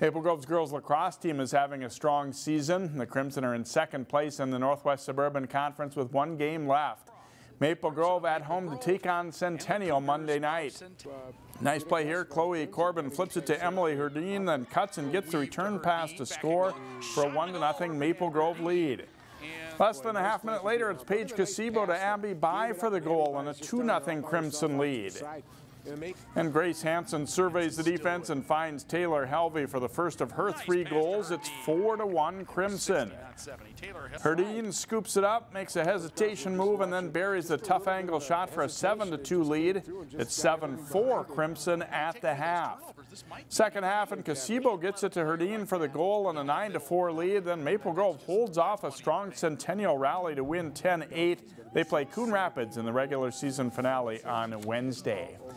Maple Grove's girls lacrosse team is having a strong season. The Crimson are in second place in the Northwest Suburban Conference with one game left. Maple Grove at home to take on Centennial Monday night. Nice play here. Chloe Corbin flips it to Emily Herdine, then cuts and gets the return pass to score for a 1-0 Maple Grove lead. Less than a half minute later, it's Paige Casibo to Abby By for the goal and a 2-0 Crimson lead. And Grace Hanson surveys the defense and finds Taylor Helvey for the first of her three goals. It's 4 to 1 Crimson. Herdine scoops it up, makes a hesitation move, and then buries the tough angle shot for a 7 to 2 lead. It's 7 4 Crimson at the half. Second half, and Casibo gets it to Herdine for the goal and a 9 to 4 lead. Then Maple Grove holds off a strong Centennial rally to win 10 8. They play Coon Rapids in the regular season finale on Wednesday.